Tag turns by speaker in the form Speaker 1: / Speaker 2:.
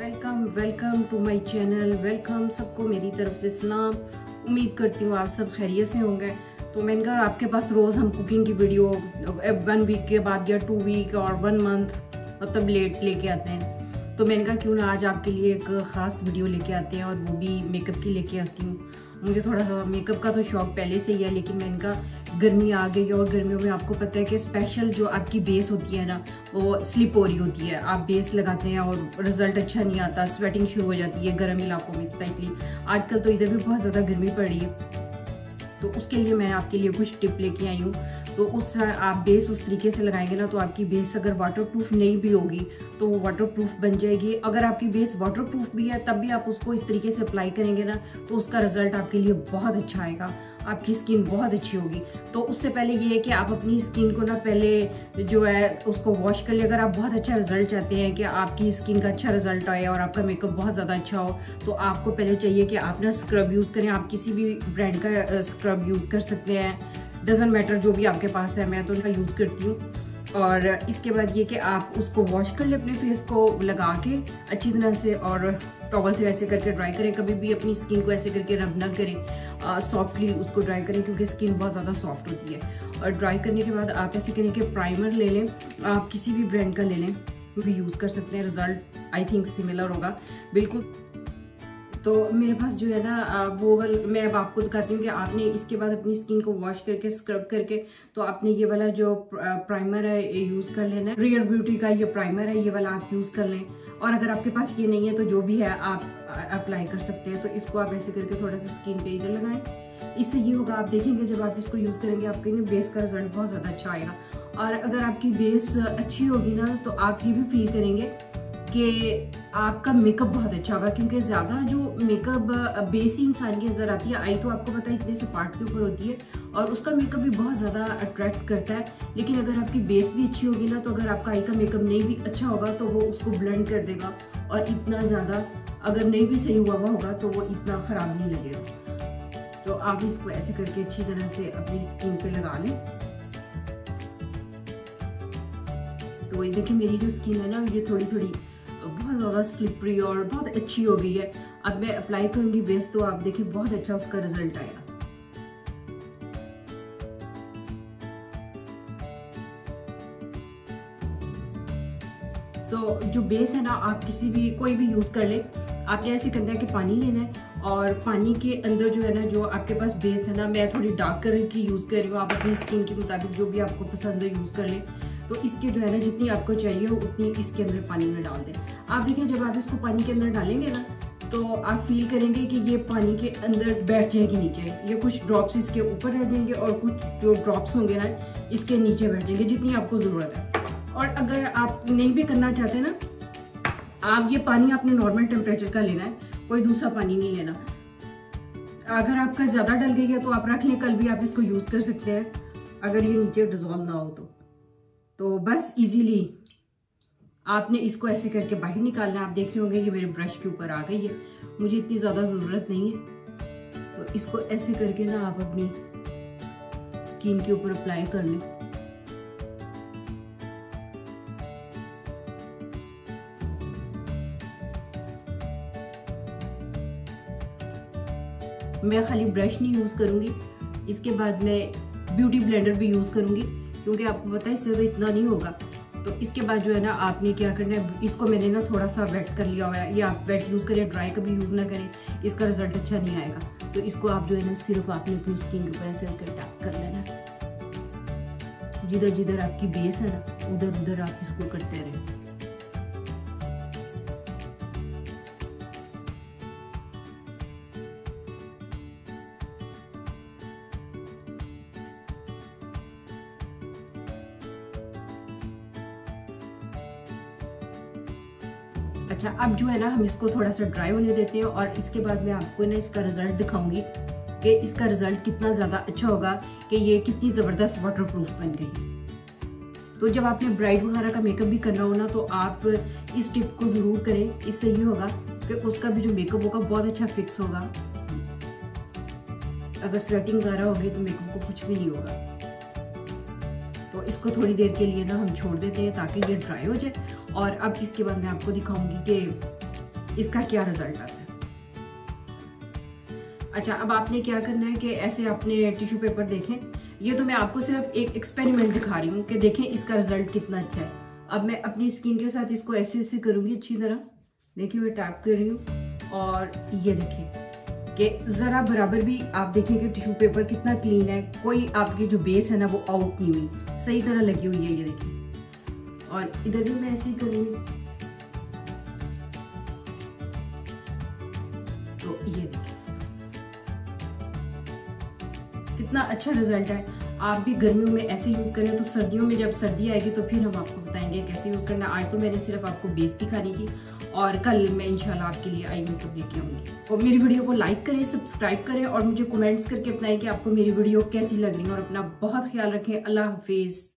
Speaker 1: Welcome welcome to my channel welcome सबको मेरी तरफ़ से सलाम। उम्मीद करती हूँ आप सब खैरियत से होंगे। तो मैंने कहा आपके पास रोज़ हम कुकिंग की वीडियो वन वीक के बाद या टू वीक और वन मंथ मतलब लेट लेके आते हैं। तो मैंने कहा क्यों ना आज आपके लिए एक ख़ास वीडियो लेके आते हैं और वो भी मेकअप की लेके आती हूँ। मुझे थोड़ा सा मेकअप का तो शौक पहले से ही है, लेकिन मैं इनका गर्मी आ गई और गर्मियों में आपको पता है कि स्पेशल जो आपकी बेस होती है ना, वो स्लिप हो रही होती है। आप बेस लगाते हैं और रिज़ल्ट अच्छा नहीं आता स्वेटिंग शुरू हो जाती है गर्म इलाकों में स्पेशली आजकल तो इधर भी बहुत ज़्यादा गर्मी पड़। रही है तो उसके लिए मैं आपके लिए कुछ टिप लेके आई हूँ। तो उस, आप बेस उस तरीके से लगाएँगे ना तो आपकी बेस अगर वाटर प्रूफ नहीं भी होगी तो वो वाटर प्रूफ बन जाएगी। अगर आपकी बेस वाटर प्रूफ भी है, तब भी आप उसको इस तरीके से अप्लाई करेंगे ना तो उसका रिज़ल्ट आपके लिए बहुत अच्छा आएगा। आपकी स्किन बहुत अच्छी होगी। तो उससे पहले ये है कि आप अपनी स्किन को ना पहले जो है, उसको वॉश कर ले। अगर आप बहुत अच्छा रिज़ल्ट चाहते हैं कि आपकी स्किन का अच्छा रिज़ल्ट आए और आपका मेकअप बहुत ज़्यादा अच्छा हो तो आपको पहले चाहिए कि आप ना स्क्रब यूज़ करें। आप किसी भी ब्रांड का स्क्रब यूज़ कर सकते हैं। डजेंट मैटर जो भी आपके पास है, मैं तो उनका यूज़ करती हूँ। और इसके बाद ये कि आप उसको वॉश कर ले अपने फेस को लगा के, अच्छी तरह से और टॉवल से वैसे करके ड्राई करें। कभी भी अपनी स्किन को ऐसे करके रब ना करें। सॉफ्टली उसको ड्राई करें क्योंकि स्किन बहुत ज़्यादा सॉफ्ट होती है। और ड्राई करने के बाद आप ऐसे करें कि प्राइमर ले लें। आप किसी भी ब्रांड का ले लें। भी यूज़ कर सकते हैं। रिज़ल्ट आई थिंक सिमिलर होगा। बिल्कुल तो मेरे पास जो है ना वो वाल, मैं अब आपको दिखाती हूँ कि आपने इसके बाद अपनी स्किन को वॉश करके स्क्रब करके तो आपने ये वाला जो प्राइमर है, ये यूज़ कर लेना रियल ब्यूटी का ये प्राइमर है, ये वाला आप यूज़ कर लें। और अगर आपके पास ये नहीं है तो जो भी है, आप अप्लाई कर सकते हैं। तो इसको आप ऐसे करके थोड़ा सा स्किन पे इधर लगाएँ। इससे ये होगा, आप देखेंगे जब आप इसको यूज़ करेंगे, आपके बेस का रिज़ल्ट बहुत ज़्यादा अच्छा आएगा। और अगर आपकी बेस अच्छी होगी ना तो आप ये भी फील करेंगे कि आपका मेकअप बहुत अच्छा होगा, क्योंकि ज़्यादा जो मेकअप बेसी इंसान की नज़र आती है, आई तो आपको पता है इतने से पार्ट के ऊपर होती है, और उसका मेकअप भी बहुत ज़्यादा अट्रैक्ट करता है। लेकिन अगर आपकी बेस भी अच्छी होगी ना तो अगर आपका आई का मेकअप नहीं भी अच्छा होगा तो वो उसको ब्लेंड कर देगा, और इतना ज़्यादा अगर नहीं भी सही हुआ हुआ होगा तो वो इतना ख़राब नहीं लगेगा। तो आप इसको ऐसे करके अच्छी तरह से अपनी स्किन पे लगा लें। तो देखिए, मेरी जो स्किन है ना, ये थोड़ी थोड़ी बहुत ज़्यादा स्लिपरी और बहुत अच्छी हो गई है। अब मैं अप्लाई करूँगी बेस तो आप देखिए बहुत अच्छा उसका रिज़ल्ट आएगा तो जो बेस है ना, आप किसी भी, कोई भी यूज़ कर ले। आपने ऐसे करना है कि पानी लेना है और पानी के अंदर जो है ना, जो आपके पास बेस है ना, मैं थोड़ी डार्क कलर की यूज़ कर रही हूँ। आप अपनी स्किन के मुताबिक जो भी आपको पसंद है यूज़ कर लें। तो इसके जो है ना, जितनी आपको चाहिए हो, उतनी इसके अंदर पानी में डाल दें। आप देखें, जब आप इसको पानी के अंदर डालेंगे ना तो आप फील करेंगे कि ये पानी के अंदर बैठ जाएगी नीचे। ये कुछ ड्रॉप्स इसके ऊपर रह जाएँगे और कुछ जो ड्रॉप्स होंगे ना, इसके नीचे बैठ जाएँगे, जितनी आपको ज़रूरत है। और अगर आप नहीं भी करना चाहते ना, आप ये पानी आपने नॉर्मल टेम्परेचर का लेना है, कोई दूसरा पानी नहीं लेना। अगर आपका ज़्यादा डल गई है तो आप रख लें, कल भी आप इसको यूज़ कर सकते हैं, अगर ये नीचे डिजोल्व ना हो तो। तो बस इजीली आपने इसको ऐसे करके बाहर निकालना है। आप देख रहे होंगे ये मेरे ब्रश के ऊपर आ गई है। मुझे इतनी ज़्यादा ज़रूरत नहीं है। तो इसको ऐसे करके ना आप अपनी स्किन के ऊपर अप्लाई कर लें। मैं खाली ब्रश नहीं यूज़ करूँगी। इसके बाद मैं ब्यूटी ब्लेंडर भी यूज़ करूँगी। क्योंकि आपको पता है इससे तो इतना नहीं होगा। तो इसके बाद जो है ना, आपने क्या करना है, इसको मैंने ना थोड़ा सा वेट कर लिया हुआ है। या आप वेट यूज़ करें ड्राई कभी यूज़ ना करें, इसका रिज़ल्ट अच्छा नहीं आएगा। तो इसको आप जो है ना, सिर्फ़ आपने अपनी स्किन के ऊपर सिर्फ़ टैप कर लेना। जिधर जिधर आपकी बेस है ना उधर उधर आप इसको करते रहें। अच्छा अब जो है ना, हम इसको थोड़ा सा ड्राई होने देते हैं और इसके बाद मैं आपको ना इसका रिज़ल्ट दिखाऊँगी कि इसका रिज़ल्ट कितना ज़्यादा अच्छा होगा कि ये कितनी ज़बरदस्त वाटर प्रूफ बन गई तो जब आपने ब्राइड वगैरह का मेकअप भी करना हो ना तो आप इस टिप को ज़रूर करें। इससे ये होगा कि उसका भी जो मेकअप होगा, बहुत अच्छा फिक्स होगा। अगर स्वेटिंग वगैरह होगी तो मेकअप को कुछ भी नहीं होगा। तो इसको थोड़ी देर के लिए ना हम छोड़ देते हैं ताकि ये ड्राई हो जाए और अब इसके बाद मैं आपको दिखाऊँगी कि इसका क्या रिज़ल्ट आता है। अच्छा अब आपने क्या करना है कि ऐसे आपने टिश्यू पेपर देखें। ये तो मैं आपको सिर्फ़ एक एक्सपेरिमेंट दिखा रही हूँ कि देखें इसका रिज़ल्ट कितना अच्छा है। अब मैं अपनी स्किन के साथ इसको ऐसे ऐसे करूँगी अच्छी तरह। देखिए, मैं टैप कर रही हूँ और ये देखें कि ज़रा बराबर भी आप देखें कि टिश्यू पेपर कितना क्लीन है। कोई आपकी जो बेस है ना, वो आउट नहीं हुई। सही तरह लगी हुई है ये देखिए और इधर भी मैं ऐसे ही करूँगी। तो ये देखिए। कितना अच्छा रिज़ल्ट है। आप भी गर्मियों में ऐसे यूज़ करें तो सर्दियों में जब सर्दी आएगी तो फिर हम आपको बताएँगे कैसे यूज़ करना आज तो मैंने सिर्फ़ आपको बेस दिखानी थी और कल मैं इंशाल्लाह आपके लिए आई मेकअप लेके आऊँगी। और मेरी वीडियो को लाइक करें सब्सक्राइब करें और मुझे कमेंट्स करके बताएँ कि आपको मेरी वीडियो कैसी लग रही है और अपना बहुत ख्याल रखें। अल्लाह हाफिज़।